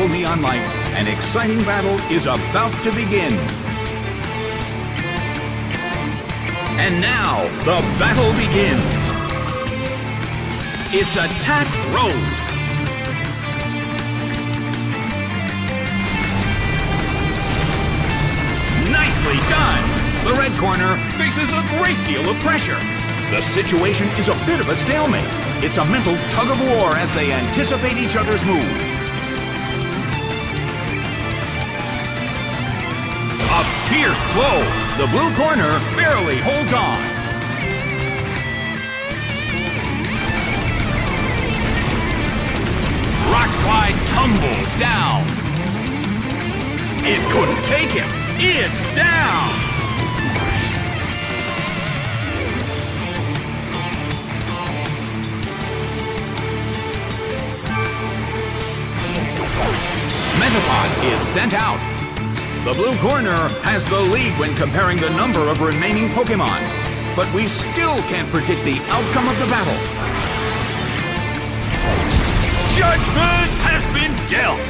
Beautiful neon light, an exciting battle is about to begin. And now, the battle begins. It's Attack Rose. Nicely done! The red corner faces a great deal of pressure. The situation is a bit of a stalemate. It's a mental tug of war as they anticipate each other's move. A fierce blow. The blue corner barely holds on. Rock slide tumbles down. It couldn't take him. It's down. Metapod is sent out. The blue corner has the lead when comparing the number of remaining Pokemon, but we still can't predict the outcome of the battle. Judgment has been dealt.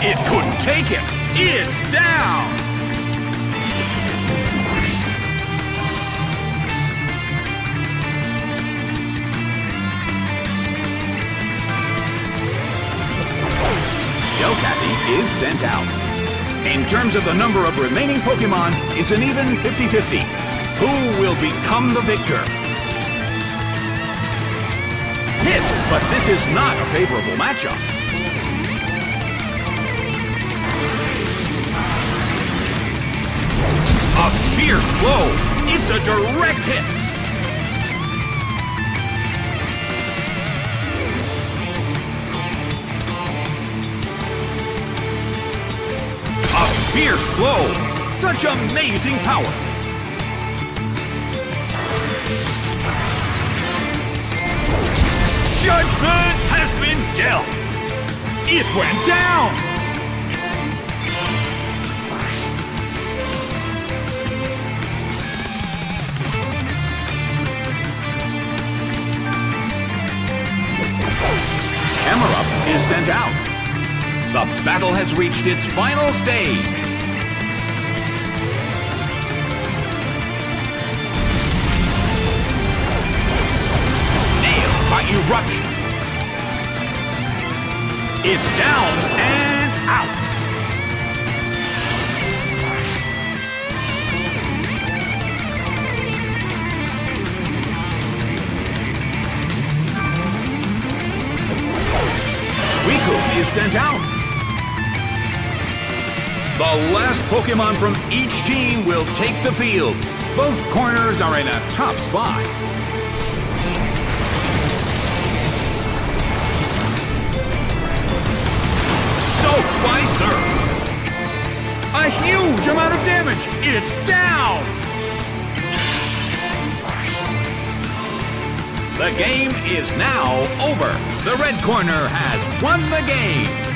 It couldn't take it! It's down. Is sent out. In terms of the number of remaining Pokemon, it's an even 50-50. Who will become the victor? Hit, but this is not a favorable matchup. A fierce blow. It's a direct hit. Fierce blow. Such amazing power. Judgment has been dealt. It went down. Camerupt is sent out. The battle has reached its final stage. Eruption. It's down and out. Suicune is sent out. The last Pokemon from each team will take the field. Both corners are in a tough spot. Huge amount of damage. It's down. The game is now over. The red corner has won the game.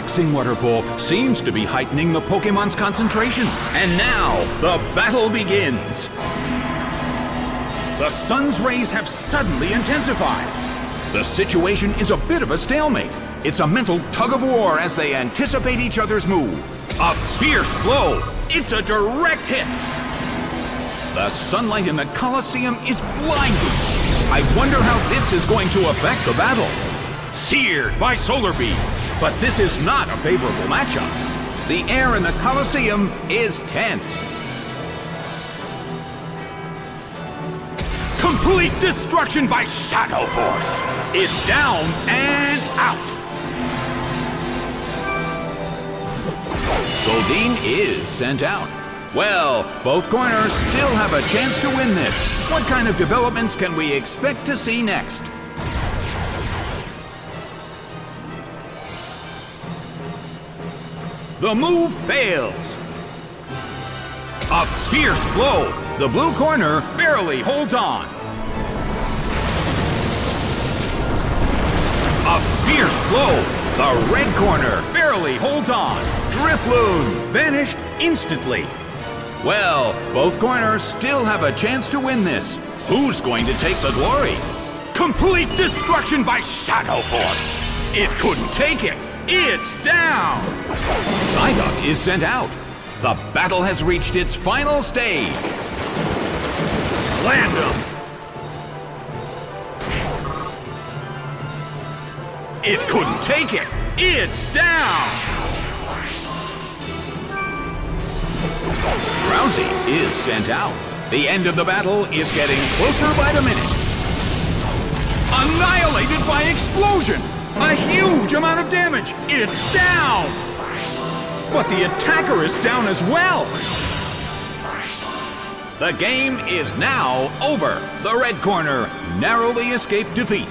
Relaxing waterfall seems to be heightening the Pokemon's concentration. And now, the battle begins. The sun's rays have suddenly intensified. The situation is a bit of a stalemate. It's a mental tug of war as they anticipate each other's move. A fierce blow. It's a direct hit. The sunlight in the Colosseum is blinding. I wonder how this is going to affect the battle. Seared by solar beam. But this is not a favorable matchup. The air in the Colosseum is tense. Complete destruction by Shadow Force. It's down and out. Goldeen is sent out. Well, both corners still have a chance to win this. What kind of developments can we expect to see next? The move fails. A fierce blow. The blue corner barely holds on. A fierce blow. The red corner barely holds on. Drifloon vanished instantly. Well, both corners still have a chance to win this. Who's going to take the glory? Complete destruction by Shadow Force. It couldn't take it. It's down. Psyduck is sent out. The battle has reached its final stage. Slammed him. It couldn't take it. It's down. Drowzee is sent out. The end of the battle is getting closer by the minute. Annihilated by explosion! A huge amount of damage! It's down! But the attacker is down as well! The game is now over. The red corner narrowly escaped defeat.